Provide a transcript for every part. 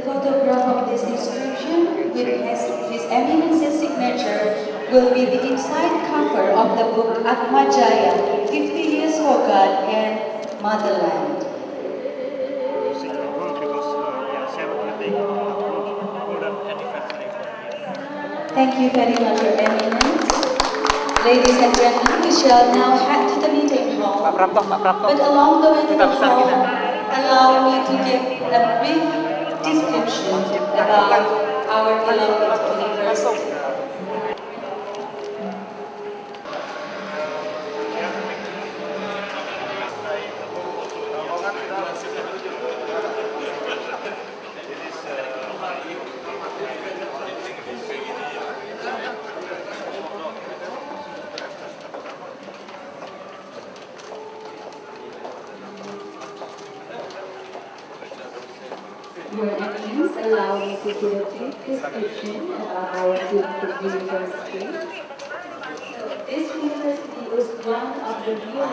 The photograph of this inscription with his, his eminence's signature will be the inside cover of the book Atma Jaya, 50 Years for God and Motherland. Thank you very much, Your Eminence. Ladies and gentlemen, we shall now head to the meeting hall. Pak Prapto, Pak Prapto. But along the way to the hall, allow me to give a brief description about uh, our beloved brief about our university. This university was one of the real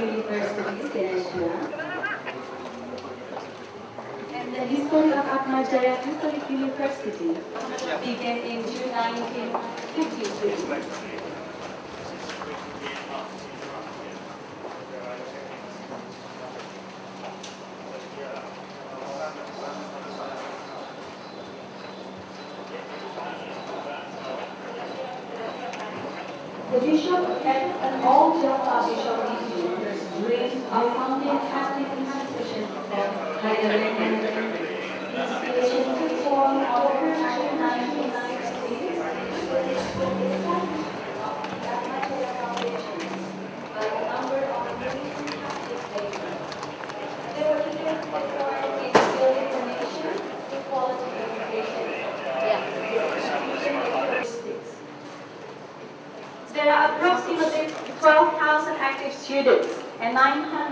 universities in Asia. And the history of Atma Jaya Catholic University began in June 1953. The bishop and an all Java bishop teachers dreamed of founding Catholic institution for Heidelberg. Institution took form on 1st June 1996 12,000 active students and 900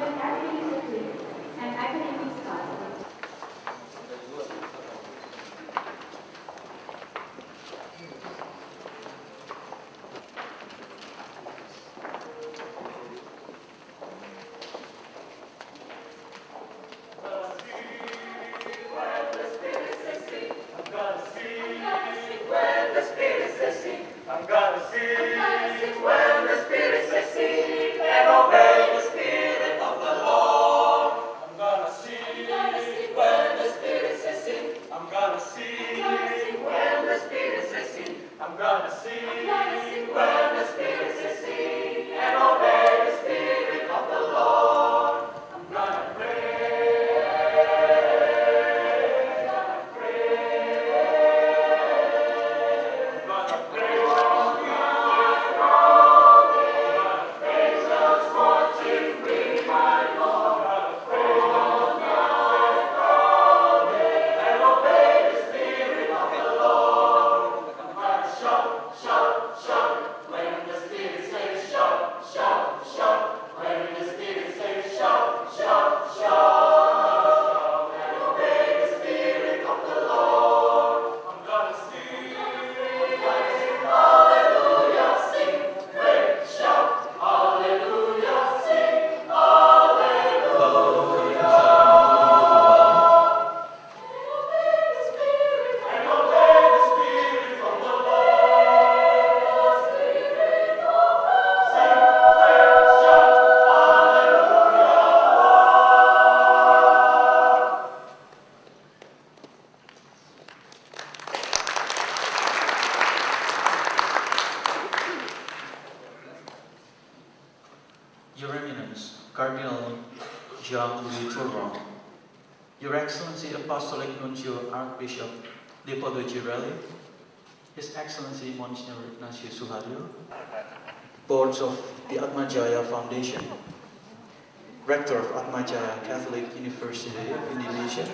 Catholic University of Indonesia,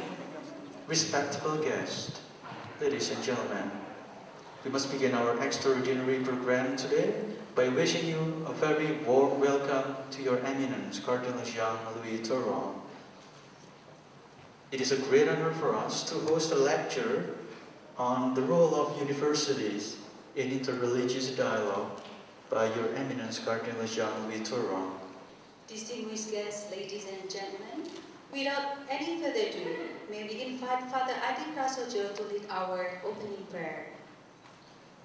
respectable guests, ladies and gentlemen, we must begin our extraordinary program today by wishing you a very warm welcome to your eminence, Cardinal Jean-Louis Tauran. It is a great honor for us to host a lecture on the role of universities in interreligious dialogue by your eminence, Cardinal Jean-Louis Tauran. Distinguished guests, ladies and gentlemen, without any further ado, may we invite Father Adi Prasojo to lead our opening prayer.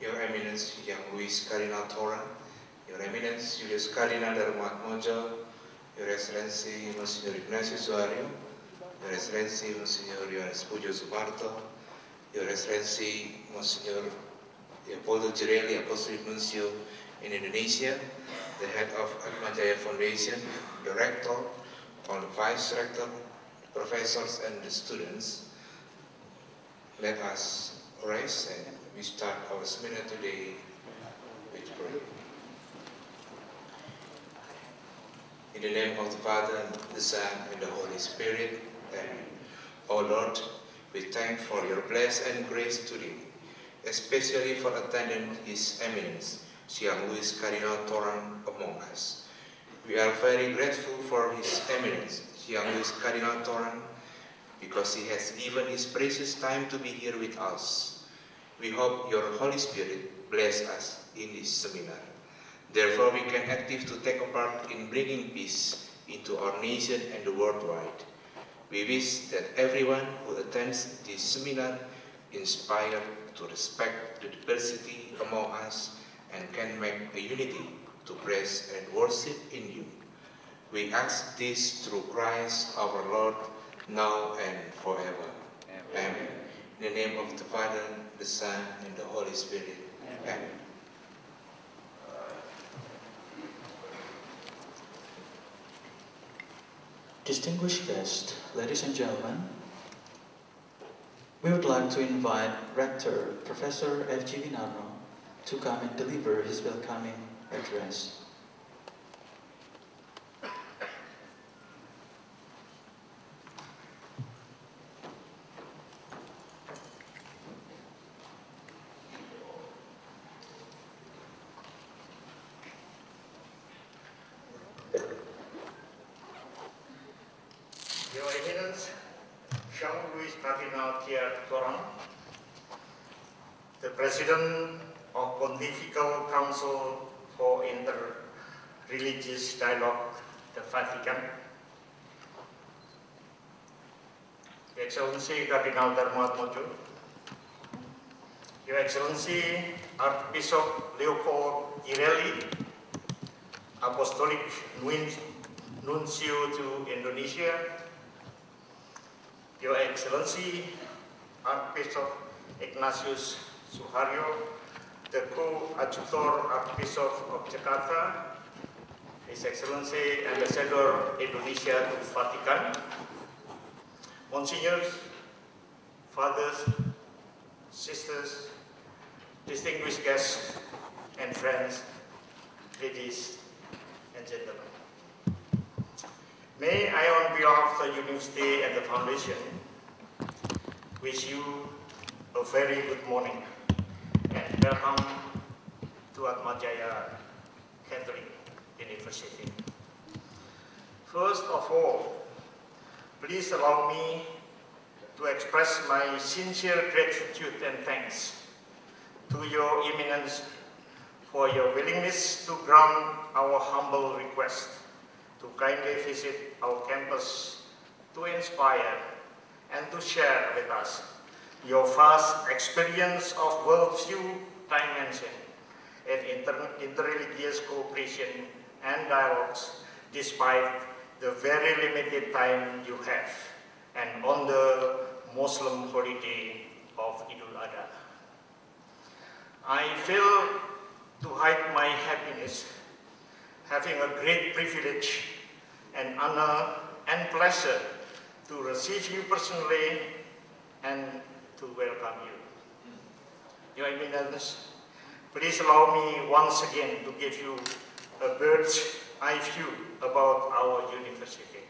Your Eminence Jean-Louis Cardinal Tauran, Your Eminence Julius Cardinal Darmaatmadja, Your Excellency Monsignor Ignacio Suharyo, Your Excellency Monsignor Yohanes Pujasumarta, Your Excellency Monsignor Leopoldo Girelli, Apostolic Nuncio in Indonesia, the head of Atma Jaya Foundation, Director, the Vice Rector, professors and the students, let us rise and we start our seminar today with prayer. In the name of the Father, the Son, and the Holy Spirit, Amen. O Lord, we thank for your blessing and grace today, especially for attending His Eminence, Jean-Louis Cardinal Tauran among us. We are very grateful for His Eminence, Jean-Louis Cardinal Tauran, because he has given his precious time to be here with us. We hope your Holy Spirit bless us in this seminar. Therefore, we can active to take a part in bringing peace into our nation and the worldwide. We wish that everyone who attends this seminar inspired to respect the diversity among us and can make a unity to praise and worship in you. We ask this through Christ our Lord, now and forever. Amen. In the name of the Father, the Son, and the Holy Spirit. Amen. Distinguished guests, ladies and gentlemen, we would like to invite Rector Professor F.G. Winarno to come and deliver his welcoming address. Excellency Cardinal Darmat Mojo, Your Excellency Archbishop Leopold Girelli, Apostolic Nun- Nuncio to Indonesia, Your Excellency Archbishop Ignatius Suhario, the co-adjutor Archbishop of Jakarta, His Excellency Ambassador Indonesia to Vatican, Monsignors, Fathers, Sisters, distinguished guests and friends, ladies and gentlemen. May I, on behalf of the University and the Foundation, wish you a very good morning and welcome to Atma Jaya Catholic University. First of all, please allow me to express my sincere gratitude and thanks to your eminence for your willingness to grant our humble request to kindly visit our campus to inspire and to share with us your vast experience of worldview dimension and inter interreligious cooperation and dialogues despite the very limited time you have and on the Muslim holiday of Idul Adha. I fail to hide my happiness having a great privilege and honor and pleasure to receive you personally and to welcome you. Your Eminence, please allow me once again to give you a bird's eye view about our university.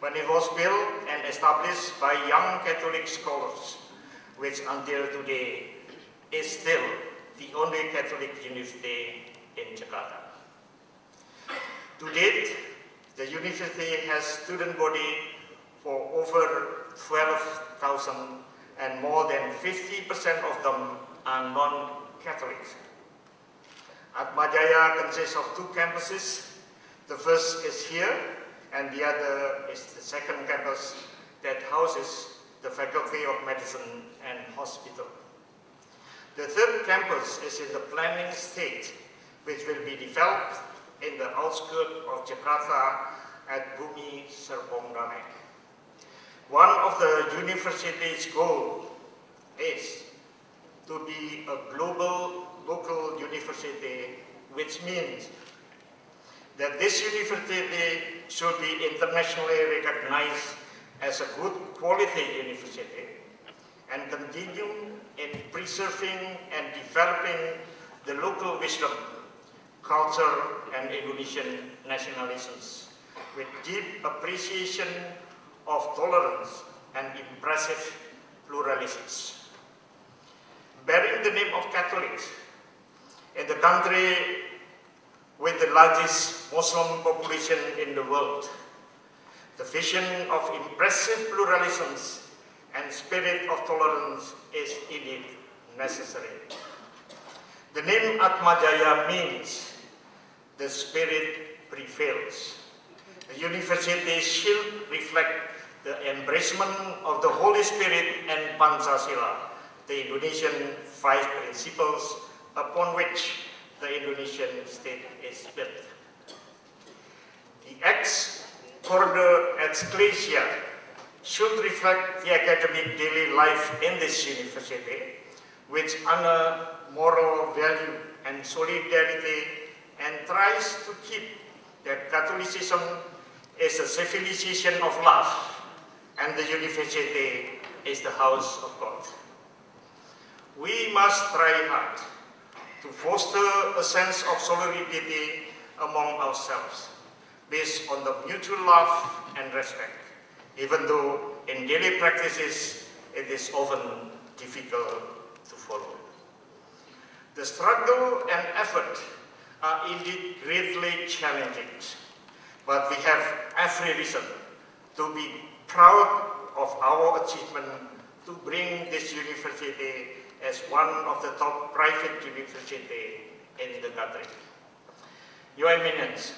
When it was built and established by young Catholic scholars, which until today is still the only Catholic university in Jakarta. To date, the university has student body for over 12,000 and more than 50% of them are non-Catholics. Atma Jaya consists of two campuses. The first is here, and the other is the second campus that houses the Faculty of Medicine and Hospital. The third campus is in the planning state, which will be developed in the outskirts of Jakarta at Bumi Serpong Damai. One of the university's goals is to be a global local university, which means that this university should be internationally recognized as a good quality university and continue in preserving and developing the local wisdom, culture, and Indonesian nationalisms with deep appreciation of tolerance and impressive pluralisms. Bearing the name of Catholics in the country with the largest Muslim population in the world, the vision of impressive pluralisms and spirit of tolerance is indeed necessary. The name Atma Jaya means the spirit prevails. The university should reflect the embracement of the Holy Spirit and Pancasila, the Indonesian five principles upon which the Indonesian state is built. The ex Corde Ecclesiae should reflect the academic daily life in this university, which honor moral value and solidarity and tries to keep that Catholicism is a civilization of love and the university is the house of God. We must try hard to foster a sense of solidarity among ourselves based on the mutual love and respect even though in daily practices it is often difficult to follow. The struggle and effort are indeed greatly challenging, but we have every reason to be proud of our achievement to bring this university as one of the top private universities in the country. Your Eminence,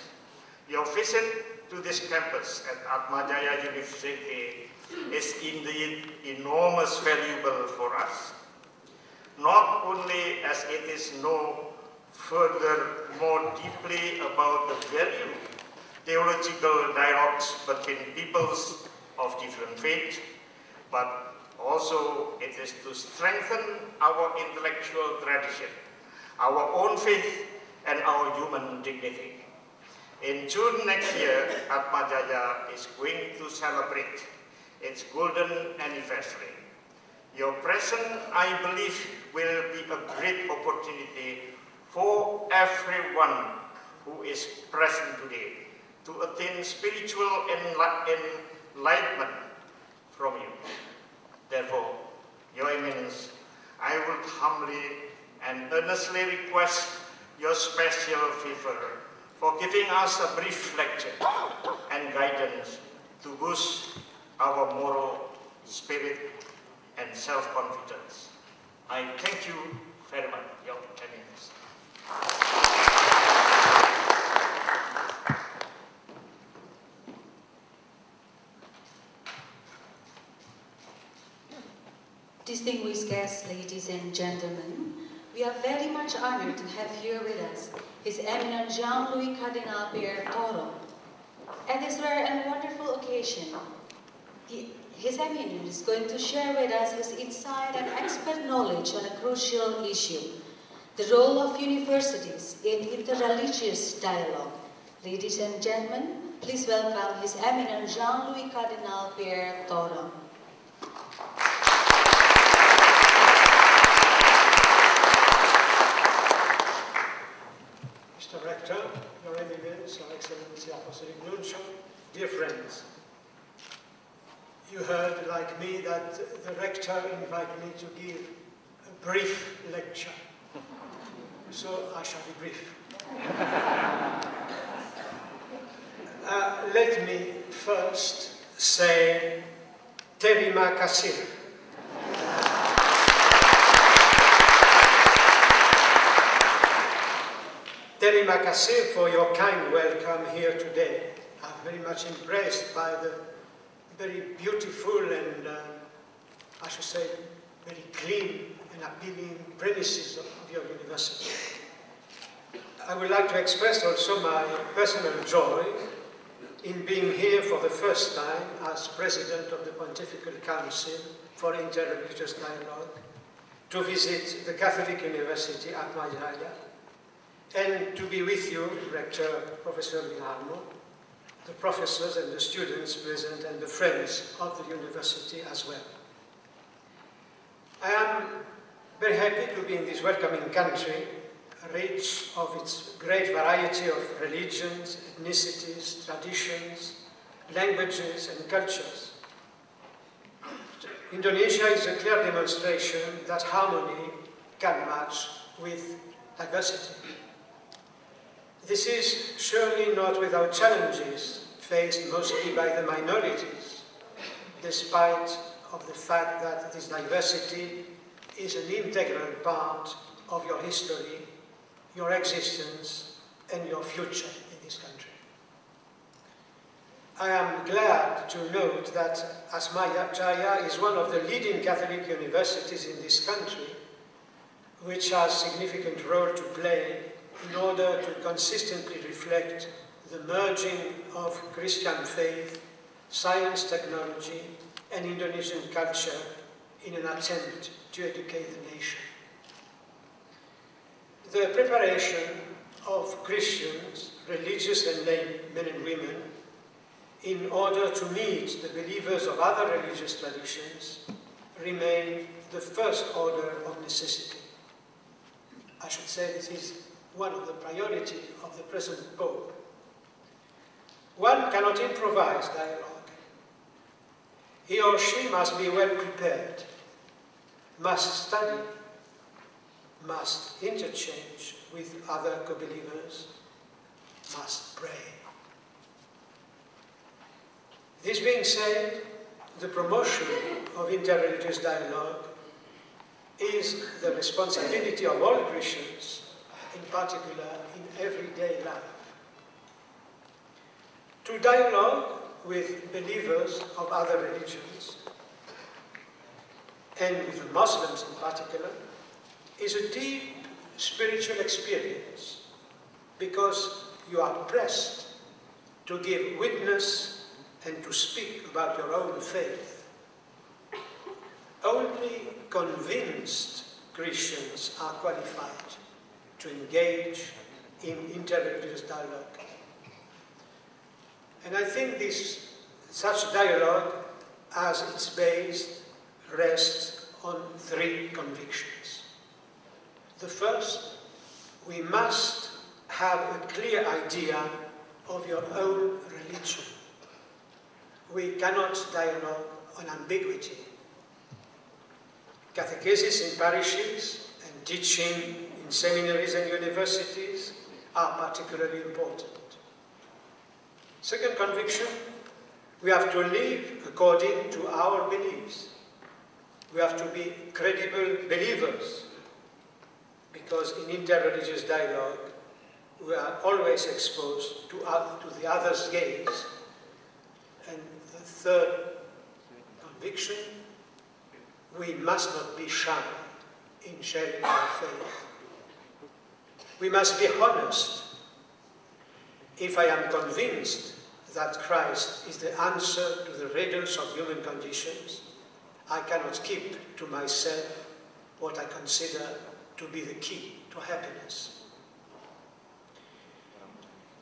your visit to this campus at Atma Jaya University is indeed enormous valuable for us. Not only as it is know further more deeply about the value theological dialogues between peoples of different faiths, but also it is to strengthen our intellectual tradition, our own faith, and our human dignity. In June next year, Atma Jaya is going to celebrate its golden anniversary. Your presence, I believe, will be a great opportunity for everyone who is present today to attain spiritual enlightenment from you. Therefore, Your Eminence, I would humbly and earnestly request your special favor for giving us a brief lecture and guidance to boost our moral spirit and self-confidence. I thank you very much, Your Eminence. Distinguished guests, ladies and gentlemen, we are very much honored to have here with us His Eminent Jean-Louis Cardinal Pierre Tauran. At this rare and wonderful occasion, he, His Eminence is going to share with us his insight and expert knowledge on a crucial issue, the role of universities in interreligious dialogue. Ladies and gentlemen, please welcome His Eminence Jean-Louis Cardinal Pierre Tauran. Mr. Rector, Your Eminence, Your Excellency Apostolic Nuncio, dear friends, you heard, like me, that the Rector invited me to give a brief lecture. So I shall be brief. Uh, let me first say Terima kasih. Terima kasih for your kind welcome here today. I'm very much impressed by the very beautiful and, uh, I should say, very clean and appealing premises of your university. I would like to express also my personal joy in being here for the first time as President of the Pontifical Council for Interreligious Dialogue to visit the Catholic University Atma Jaya and to be with you, Rector Professor Winarno, the professors and the students present and the friends of the university as well. I am very happy to be in this welcoming country, rich of its great variety of religions, ethnicities, traditions, languages and cultures. Indonesia is a clear demonstration that harmony can match with diversity. This is surely not without challenges faced mostly by the minorities, despite of the fact that this diversity is an integral part of your history, your existence, and your future in this country. I am glad to note that Atma Jaya is one of the leading Catholic universities in this country, which has a significant role to play in order to consistently reflect the merging of Christian faith, science, technology, and Indonesian culture in an attempt to educate the nation. The preparation of Christians, religious and lay men and women, in order to meet the believers of other religious traditions remain the first order of necessity. I should say this is one of the priority of the present Pope. One cannot improvise dialogue. He or she must be well prepared, must study, must interchange with other co-believers, must pray. This being said, the promotion of interreligious dialogue is the responsibility of all Christians, in particular in everyday life. To dialogue with believers of other religions, and with Muslims in particular, is a deep spiritual experience because you are pressed to give witness and to speak about your own faith. Only convinced Christians are qualified to engage in interreligious dialogue. And I think this, such dialogue, as its base, rests on three convictions. The first, we must have a clear idea of your own religion. We cannot dialogue on ambiguity. Catechesis in parishes and teaching in seminaries and universities are particularly important. Second conviction, we have to live according to our beliefs. We have to be credible believers because in interreligious dialogue we are always exposed to, to the other's gaze. And the third conviction, we must not be shy in sharing our faith. We must be honest. If I am convinced that Christ is the answer to the riddles of human conditions, I cannot keep to myself what I consider to be the key to happiness.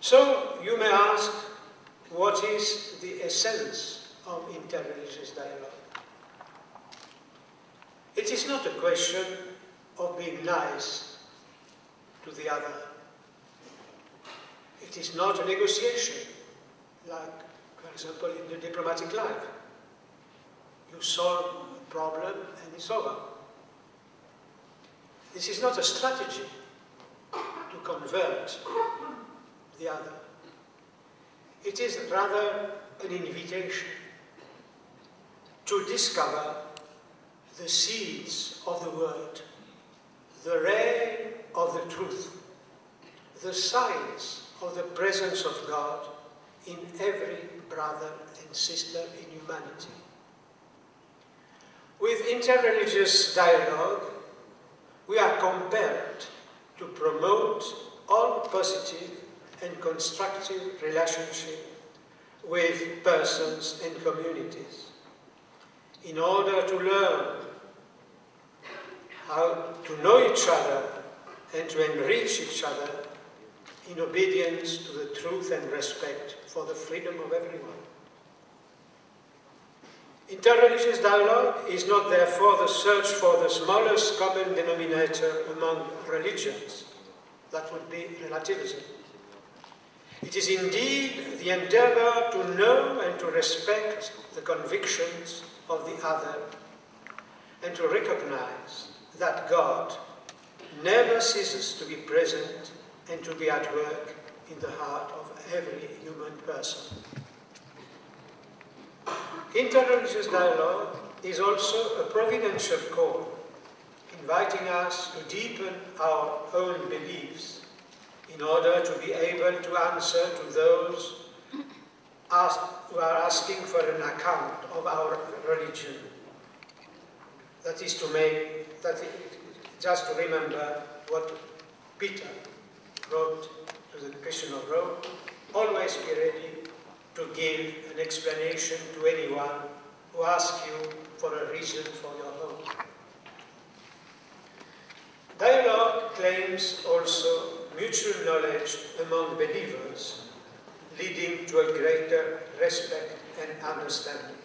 So you may ask, what is the essence of interreligious dialogue? It is not a question of being nice to the other. It is not a negotiation, like, for example, in the diplomatic life. You solve a problem and it's over. This is not a strategy to convert the other. It is rather an invitation to discover the seeds of the word, the ray of the truth, the signs of the presence of God in every brother and sister in humanity. With interreligious dialogue, we are compelled to promote all positive and constructive relationship with persons and communities in order to learn how to know each other and to enrich each other in obedience to the truth and respect for the freedom of everyone. Interreligious dialogue is not therefore the search for the smallest common denominator among religions. That would be relativism. It is indeed the endeavor to know and to respect the convictions of the other and to recognize that God never ceases to be present and to be at work in the heart of every human person. Interreligious dialogue is also a providential call, inviting us to deepen our own beliefs in order to be able to answer to those ask, who are asking for an account of our religion. That is to make, that just remember what Peter wrote to the Christian of Rome, always be ready to give an explanation to anyone who asks you for a reason for your hope. Dialogue claims also mutual knowledge among believers, leading to a greater respect and understanding.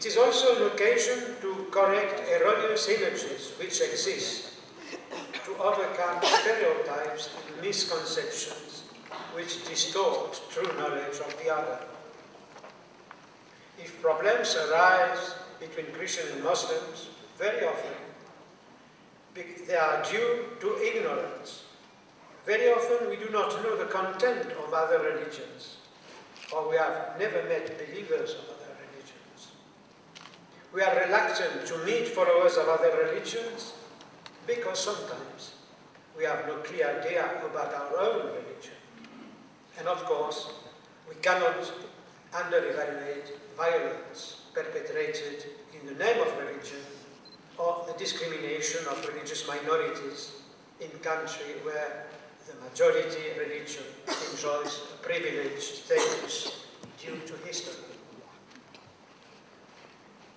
It is also an occasion to correct erroneous images which exist, to overcome stereotypes and misconceptions which distort true knowledge of the other. If problems arise between Christians and Muslims, very often they are due to ignorance. Very often we do not know the content of other religions, or we have never met believers of. We are reluctant to meet followers of other religions because sometimes we have no clear idea about our own religion. And of course, we cannot under-evaluate violence perpetrated in the name of religion or the discrimination of religious minorities in country where the majority religion enjoys a privileged status due to history.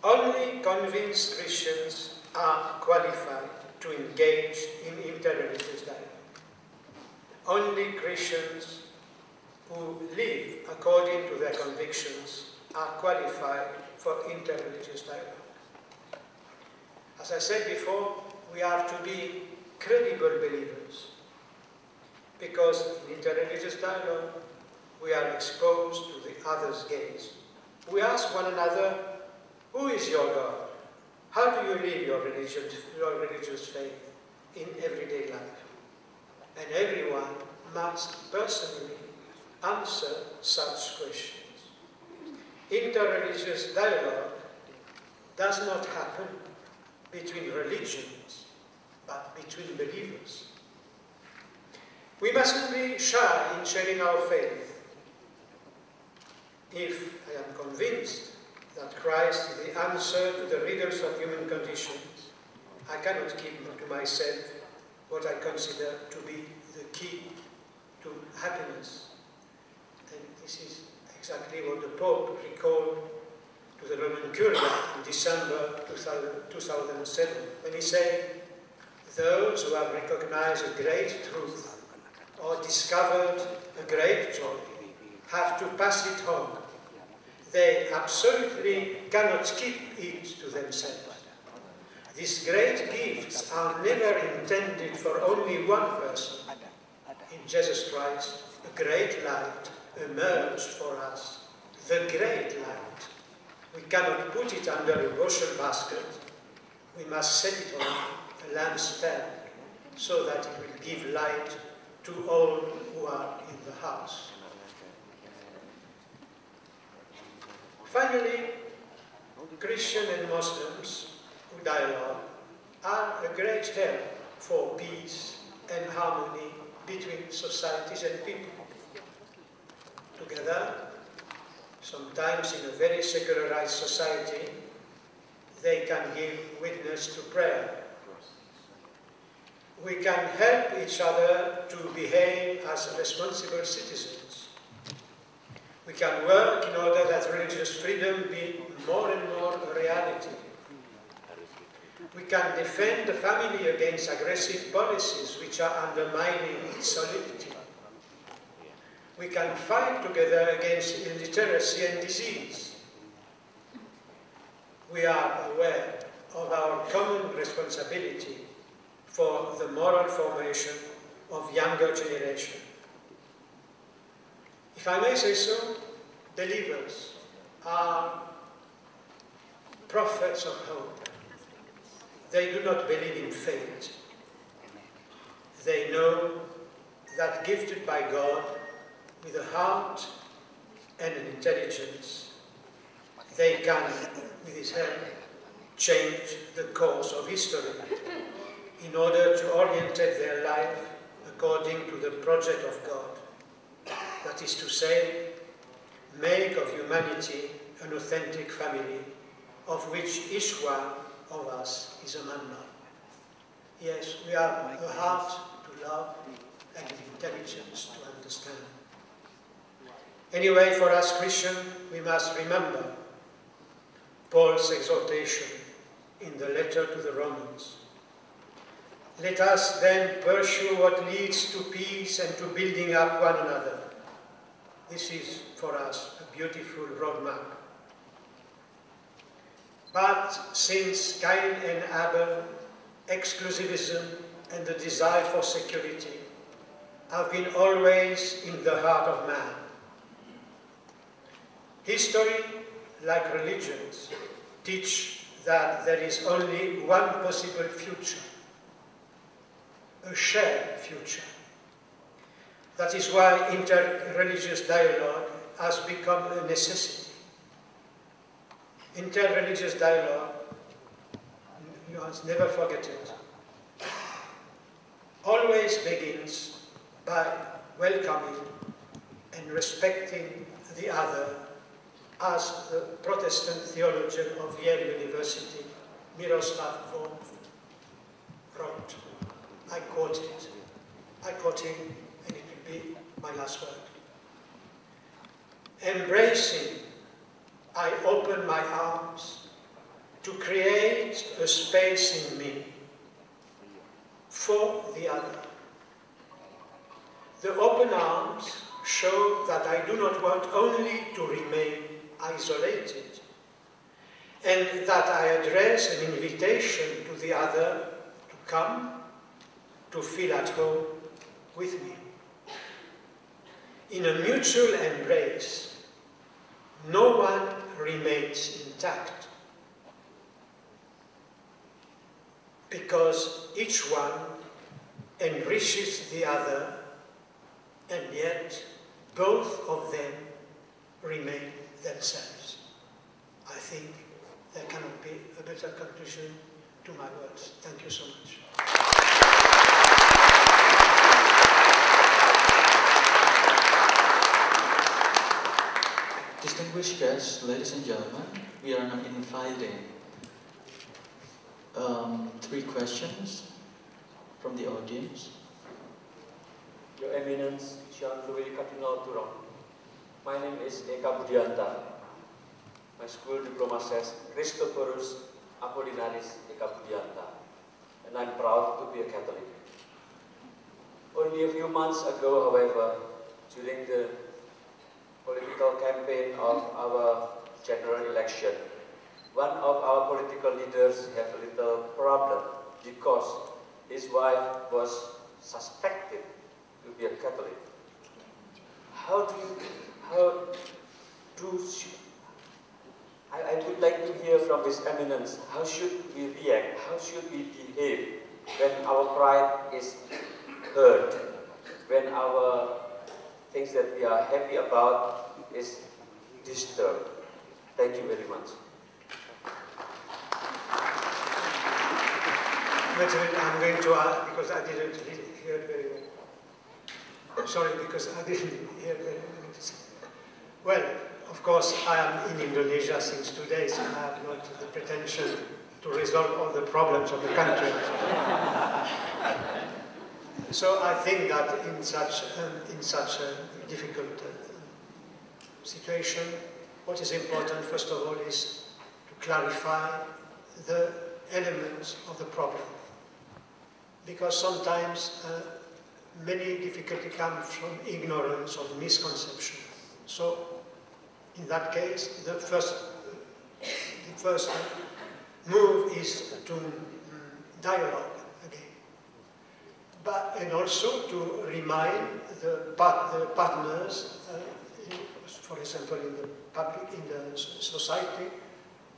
Only convinced Christians are qualified to engage in interreligious dialogue. Only Christians who live according to their convictions are qualified for interreligious dialogue. As I said before, we have to be credible believers because in interreligious dialogue we are exposed to the other's gaze. We ask one another, who is your God? How do you live your, religion, your religious faith in everyday life? And everyone must personally answer such questions. Interreligious dialogue does not happen between religions, but between believers. We mustn't be shy in sharing our faith. If I am convinced that Christ is the answer to the riddles of human condition, I cannot keep to myself what I consider to be the key to happiness. And this is exactly what the Pope recalled to the Roman Curia in December 2007, when he said, those who have recognized a great truth or discovered a great joy have to pass it on. They absolutely cannot keep it to themselves. These great gifts are never intended for only one person. In Jesus Christ, a great light emerged for us. The great light. We cannot put it under a bushel basket. We must set it on a lampstand so that it will give light to all who are in the house. Finally, Christian and Muslims who dialogue are a great help for peace and harmony between societies and people. Together, sometimes in a very secularized society, they can give witness to prayer. We can help each other to behave as responsible citizens. We can work in order that religious freedom be more and more a reality. We can defend the family against aggressive policies which are undermining its solidity. We can fight together against illiteracy and disease. We are aware of our common responsibility for the moral formation of younger generation. If I may say so, believers are prophets of hope. They do not believe in fate. They know that gifted by God with a heart and an intelligence, they can, with his help, change the course of history in order to orientate their life according to the project of God. That is to say, make of humanity an authentic family of which each one of us is a member. Yes, we have a heart to love and intelligence to understand. Anyway, for us Christians, we must remember Paul's exhortation in the letter to the Romans. Let us then pursue what leads to peace and to building up one another. This is for us a beautiful roadmap. But since Cain and Abel, exclusivism and the desire for security have been always in the heart of man. History, like religions, teach that there is only one possible future, a shared future. That is why inter-religious dialogue has become a necessity. Inter-religious dialogue, you must never forget it, always begins by welcoming and respecting the other as the Protestant theologian of Yale University, Miroslav Volf, wrote. I quote it. I quote him, be my last word. Embracing, I open my arms to create a space in me for the other. The open arms show that I do not want only to remain isolated, and that I address an invitation to the other to come, to feel at home with me. In a mutual embrace, no one remains intact, because each one enriches the other, and yet both of them remain themselves. I think there cannot be a better conclusion to my words. Thank you so much. Distinguished guests, ladies and gentlemen, we are now inviting um, three questions from the audience. Your Eminence, Jean-Louis Cardinal. My name is Eka Budianta. My school diploma says Christophorus Apollinaris Eka Budianta. And I'm proud to be a Catholic. Only a few months ago, however, during the political campaign of our general election, one of our political leaders had a little problem because his wife was suspected to be a Catholic. How do you, how do, I, I would like to hear from His Eminence, how should we react, how should we behave when our pride is hurt, when our things that we are happy about is disturbed. Thank you very much. I'm going to ask, because I didn't hear very well. I'm sorry, because I didn't hear very well. Well, of course, I am in Indonesia since two days, and I have not the pretension to resolve all the problems of the country. So I think that in such, um, in such a difficult uh, situation, what is important, first of all, is to clarify the elements of the problem. Because sometimes uh, many difficulties come from ignorance or misconception. So, in that case, the first, the first move is to um, dialogue. But, and also to remind the, the partners, uh, for example, in the public, in the society,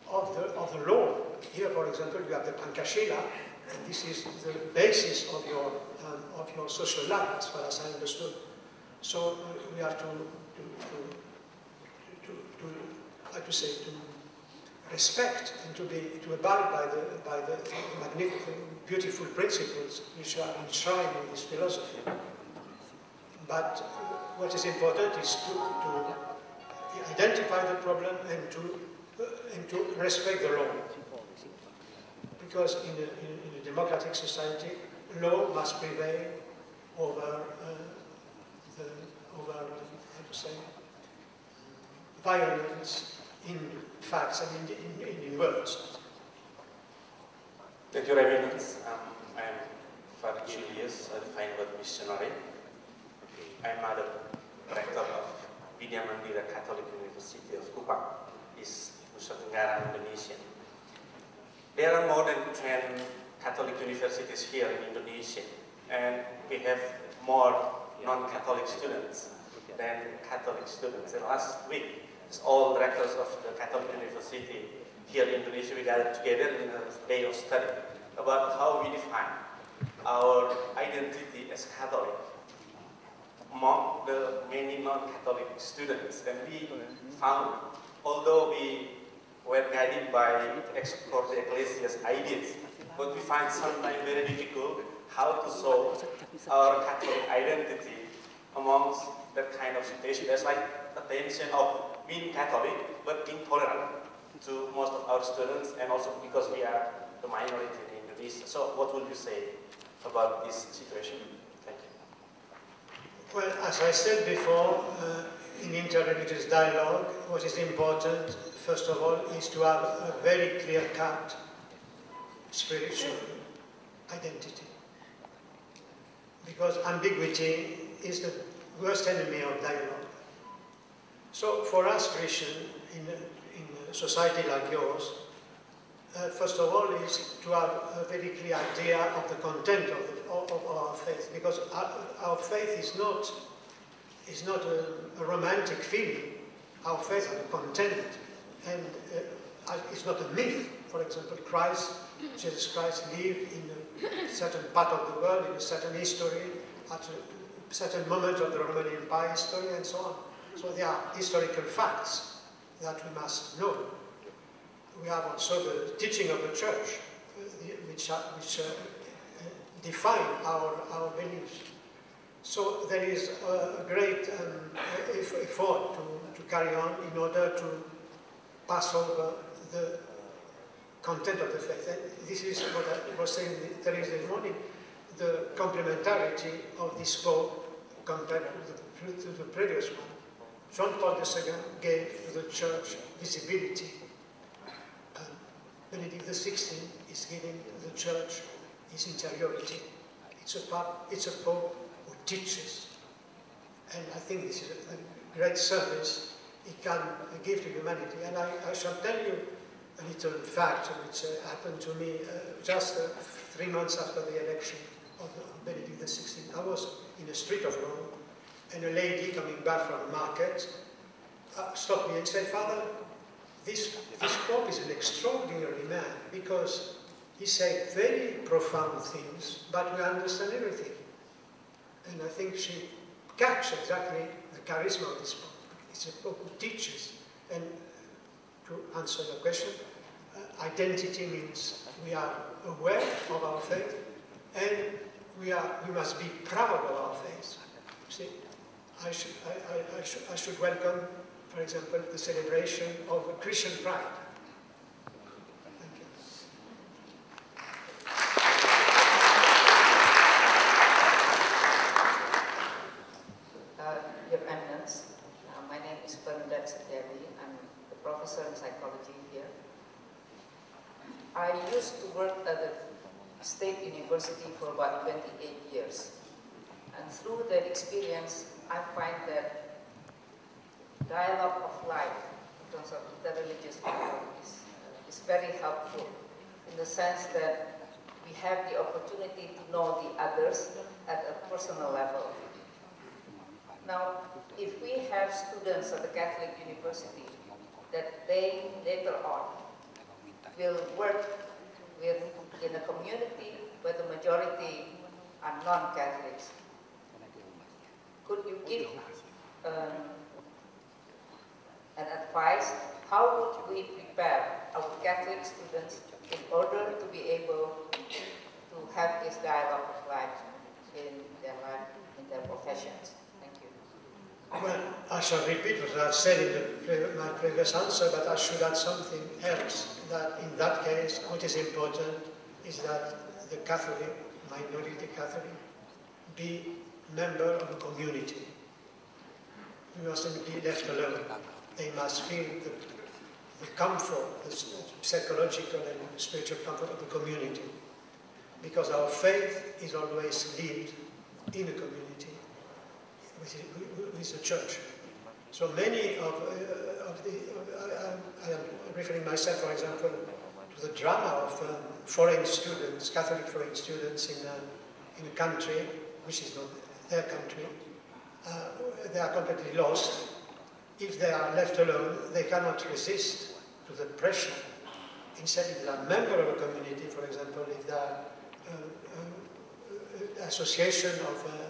of the, of the law. Here, for example, you have the Pancasila, and this is the basis of your, um, of your social life, as far as I understood. So uh, we have to, to, to, to, to, to say, to respect and to be, to abide by the, by the, magnificent, beautiful principles which are enshrined in this philosophy. But what is important is to, to identify the problem and to, uh, and to respect the law. Because in a, in, in a democratic society, law must prevail over uh, the, over, how to say, violence in facts and in, in, in words. Thank you, Eminence. Um, I am Father Julius, a Divine Word missionary. I am the rector of Widya Mandira Catholic University of Kupang, East Nusa Tenggara, Indonesia. There are more than 10 Catholic universities here in Indonesia, and we have more non-Catholic students than Catholic students. And last week, all directors of the Catholic University here in Indonesia, we gathered together in a day of study about how we define our identity as Catholic among the many non-Catholic students. And we found, although we were guided by ex Corde Ecclesiae's ideas, but we find sometimes very difficult how to solve our Catholic identity amongst that kind of situation. There's like a tension of being Catholic, but being tolerant to most of our students, and also because we are the minority in Indonesia. So what would you say about this situation? Thank you. Well, as I said before, uh, in interreligious dialogue, what is important, first of all, is to have a very clear-cut spiritual identity. Because ambiguity is the worst enemy of dialogue. So for us Christians, in, in a society like yours, uh, first of all is to have a very clear idea of the content of, the, of, of our faith, because our, our, faith is not, is not a, a, romantic feeling. Our faith is a content, and uh, it's not a myth. For example, Christ, Jesus Christ lived in a certain part of the world, in a certain history, at a certain moment of the Roman Empire history, and so on. So there are historical facts that we must know. We have also the teaching of the church, which, are, which uh, define our, our beliefs. So there is a, great um, effort to, to carry on in order to pass over the content of the faith. And this is what I was saying Thursday morning, the complementarity of this pope compared to the, to the previous one. John Paul II gave the church visibility. And Benedict XVI is giving the church his interiority. It's a, part, it's a pope who teaches. And I think this is a, a great service he can give to humanity. And I, I shall tell you a little fact which uh, happened to me uh, just uh, three months after the election of Benedict XVI. I was in the street of Rome, and a lady coming back from the market uh, stopped me and said, Father, this, this Pope is an extraordinary man because he said very profound things, but we understand everything. And I think she catch exactly the charisma of this Pope. It's a Pope who teaches. And to answer your question, uh, identity means we are aware of our faith and we, are, we must be proud of our faith. See, I should, I, I, I, should, I should welcome, for example, the celebration of Christian pride. Thank you. Uh, Your Eminence, uh, my name is Bernadette Setiadi. I'm the professor in psychology here. I used to work at the State University for about 28 years. And through that experience, I find that dialogue of life in terms of interreligious dialogue is, uh, is very helpful in the sense that we have the opportunity to know the others at a personal level. Now, if we have students at the Catholic University that they later on will work with in a community where the majority are non-Catholics, could you give um, an advice? How would we prepare our Catholic students in order to be able to have this dialogue of life in their life, in their professions? Well, I shall repeat what I've said in the, my previous answer, but I should add something else. That in that case, what is important is that the Catholic, minority Catholic, be member of a community. You mustn't be left alone. They must feel the, the comfort, the psychological and spiritual comfort of the community. Because our faith is always lived in a community, with, the church. So many of, uh, of the, uh, I, I, am referring myself, for example, to the drama of um, foreign students, Catholic foreign students in a, in a country which is not their country. Uh, they are completely lost. If they are left alone, they cannot resist to the pressure. Instead, if they are a member of a community, for example, if they are uh, uh, association of uh, uh,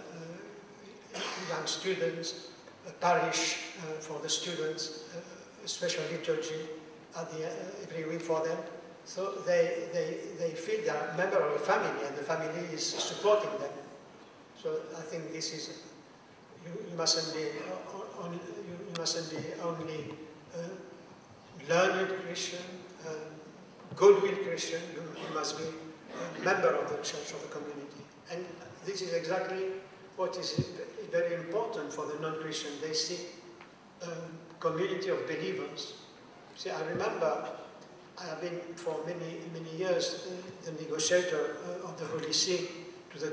young students, a parish uh, for the students, a special liturgy at the, every week for them, so they, they, they feel they are a member of a family and the family is supporting them. So I think this is, you, you mustn't be, on, you, mustn't be only uh, learned Christian, uh, goodwill Christian, you, you must be a member of the church, of the community. And this is exactly what is very important for the non-Christian. They see a community of believers. See, I remember I have been for many, many years the negotiator uh, of the Holy See to the,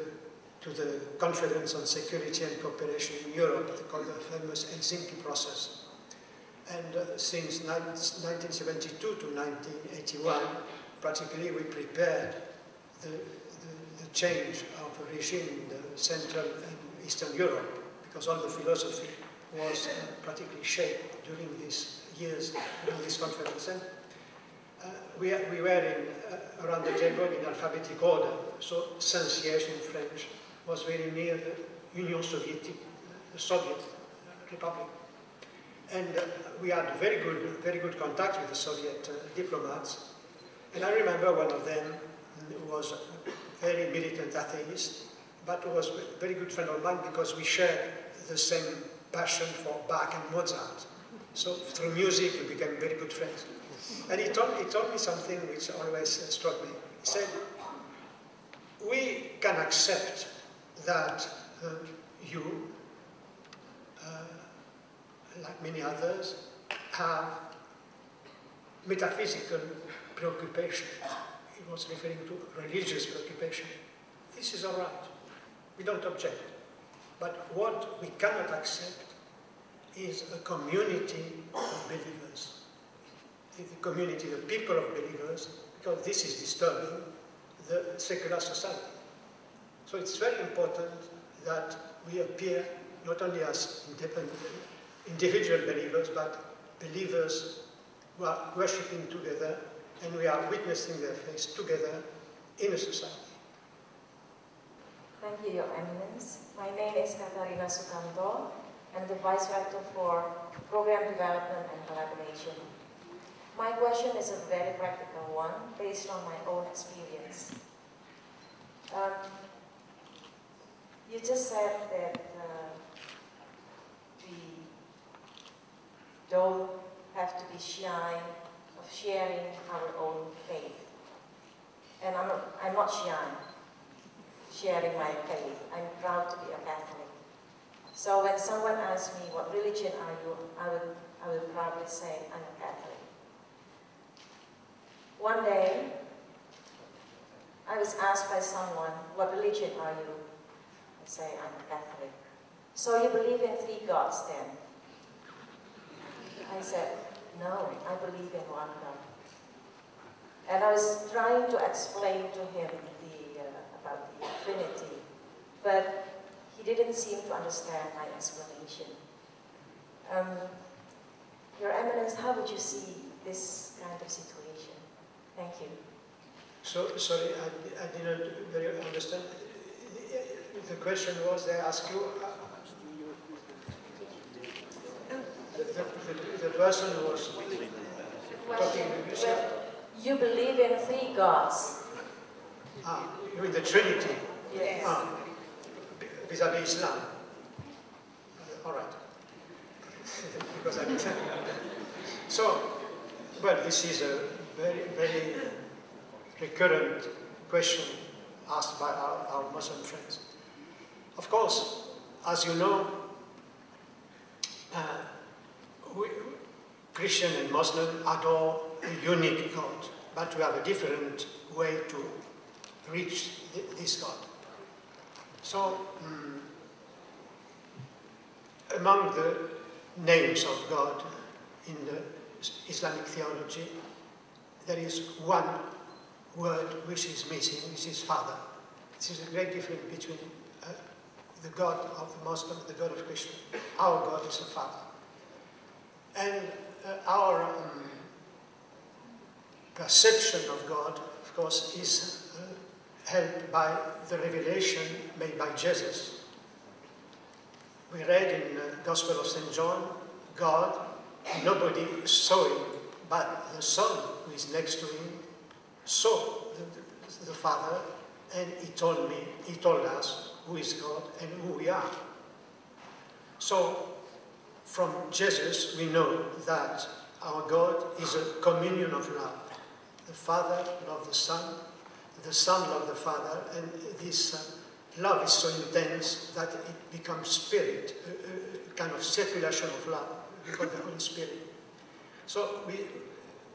to the Conference on Security and Cooperation in Europe, called the famous Helsinki process. And uh, since 1972 to 1981, practically we prepared the change of regime in Central and Eastern Europe, because all the philosophy was uh, practically shaped during these years, during this conference. And uh, we, we were in, uh, around the table in alphabetic order, so Saint-Siège in French was very near the Union Soviétique, the Soviet Republic. And uh, we had very good, very good contact with the Soviet uh, diplomats. And I remember one of them was very militant atheist, but was a very good friend of mine because we shared the same passion for Bach and Mozart. So through music, we became very good friends. And he told, he told me something which always struck me. He said, we can accept that uh, you, uh, like many others, have metaphysical preoccupation. He was referring to religious preoccupation. This is all right. We don't object. But what we cannot accept is a community of believers. The community, the people of believers, because this is disturbing the secular society. So it's very important that we appear not only as independent, individual believers, but believers who are worshipping together and we are witnessing their faith together in a society. Thank you, Your Eminence. My name is Katarina Sukanto. I'm the Vice Rector for Program Development and Collaboration. My question is a very practical one based on my own experience. Um, you just said that uh, we don't have to be shy sharing our own faith. And I'm I'm not shy sharing my faith. I'm proud to be a Catholic. So when someone asks me, what religion are you, I will, I will proudly say, I'm a Catholic. One day, I was asked by someone, what religion are you? I say, I'm a Catholic. So you believe in three gods then? I said, no, I believe in one God. And I was trying to explain to him the, uh, about the Trinity, but he didn't seem to understand my explanation. Um, Your Eminence, how would you see this kind of situation? Thank you. So, sorry, I, I didn't very understand. The question was, they ask you, uh, the, the, the, person who was talking with you. said... You believe in three gods. Ah, you mean the Trinity? Yes. Ah, vis-à-vis Islam. Uh, all right. because I So, well, this is a very, very recurrent question asked by our, our Muslim friends. Of course, as you know, uh, Christian and Muslim adore a unique God, but we have a different way to reach this God. So, um, among the names of God in the Islamic theology, there is one word which is missing, which is Father. This is a great difference between uh, the God of the Muslim and the God of Christian. Our God is a Father. And uh, our um, perception of God, of course, is uh, helped by the revelation made by Jesus. We read in the Gospel of St. John, God, nobody saw him, but the Son who is next to him saw the, the, the Father and he told me, he told us who is God and who we are. So from Jesus we know that our God is a communion of love. The Father loves the Son, the Son loves the Father, and this uh, love is so intense that it becomes spirit, a, a kind of circulation of love, because the Holy Spirit. So we,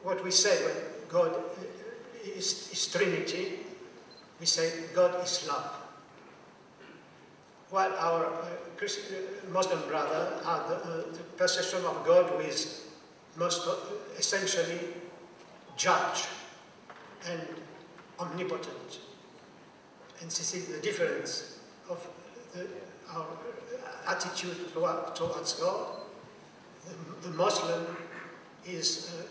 what we say when God is, is Trinity, we say God is love. While our uh, uh, Muslim brother had the, uh, the, perception of God who is most essentially judge and omnipotent. And this is the difference of the, our attitude towards God. The, the Muslim is uh,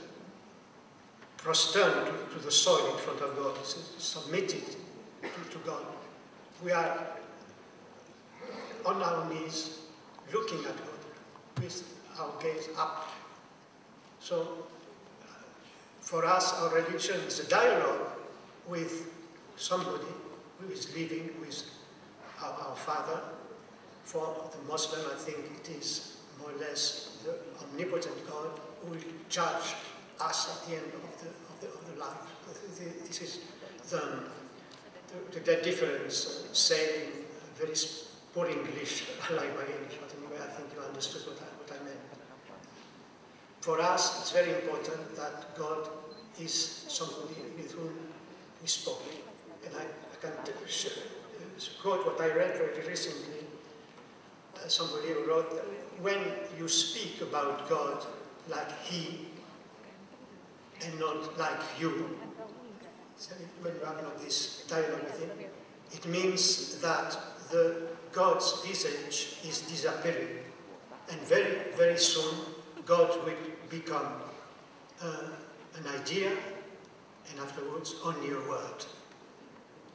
prostrate to, to, the soil in front of God, submitted to, to God. We are on our knees looking at God with our gaze up. So for us, our religion is a dialogue with somebody who is living with our, our Father. For the Muslim, I think it is more or less the omnipotent God who will judge us at the end of the, of the, of the life. This is the, the, the difference, uh, saying very poor English, I like my English, but anyway, I think you understood what I, what I meant. For us, it's very important that God is somebody with whom we spoke. And I, I can uh, quote what I read very recently. Uh, somebody wrote, when you speak about God like he and not like you, so when you have not this dialogue with him, it means that the God's visage is disappearing. And very, very soon, God will become uh, an idea and afterwards only a word.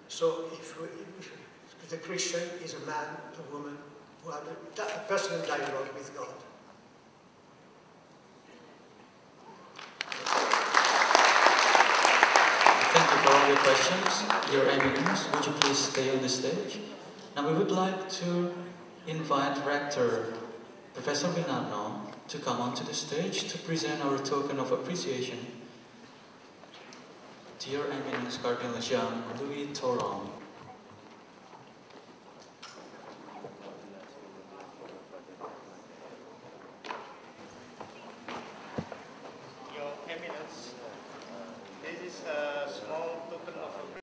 So if, we, if, the Christian is a man, a woman, who have a, a personal dialogue with God. Thank you for all your questions. Dear Eminence, would you please stay on the stage? Now we would like to invite Rector Professor Winarno to come onto the stage to present our token of appreciation. Dear Eminence Cardinal Jean-Louis Tauran,